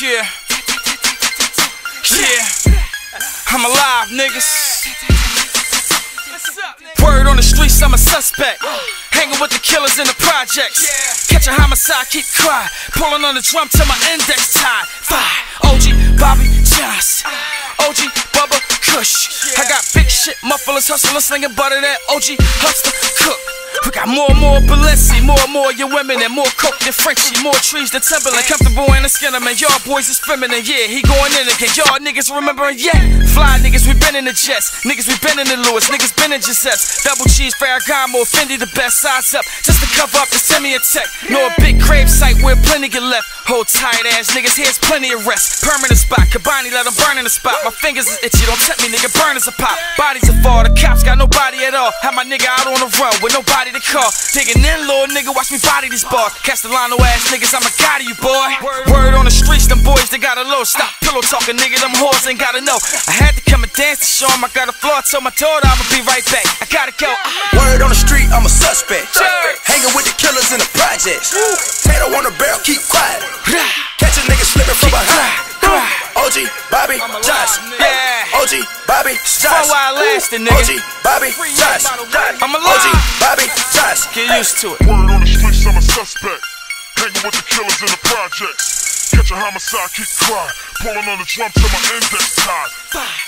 Yeah. Yeah. I'm alive, niggas. Word on the streets, I'm a suspect. Hanging with the killers in the projects. Catch a homicide, keep quiet. Pulling on the drum till my index tied. Fire. OG, Bobby, Joss. OG, Bubba, Kush. I got big shit, mufflers, hustlers, slinging butter that OG, hustler, cook. We got more and more Balenci, more and more your women, and more coke than Frenchie, more trees than Timberland. Comfortable in the skin of man, y'all boys is feminine, yeah. He going in again, y'all niggas remembering, yeah. Fly niggas, we been in the jets, niggas, we been in the Lewis, niggas been in Giuseppe's. Double cheese, Ferragamo, Fendi, the best size up, just to cover up and send me a tech. Know a big grave site where plenty get left. Hold tight ass niggas, here's plenty of rest. Permanent spot, Kabani let them burn in the spot. My fingers is itchy, don't tempt me, nigga, burn as a pop. Bodies are fall, the cops got nobody at all. Have my nigga out on the run with nobody to call. Digging in, little nigga, watch me body these bars. Castellano ass niggas, I'm a god of you, boy. Word on the streets, them boys, they got a low. Stop pillow talking, nigga, them whores ain't gotta know. I had to come and dance to show 'em I got a floor. Told my daughter I'ma be right back. I gotta go. Word on the street, I'm a suspect. Hanging with the killers in the projects. Tato on the barrel, keep quiet. Catch a nigga slipping from behind. OG, Bobby, Josh. Yeah. OG, Bobby, For Josh. a while lasting, nigga. OG, Bobby, Josh. I'm OG, alive. Bobby, Josh. Get used to it. Word on the streets, I'm a suspect. Hanging with the killers in the projects. Catch a homicide, keep quiet. Pulling on the drum till my index tied.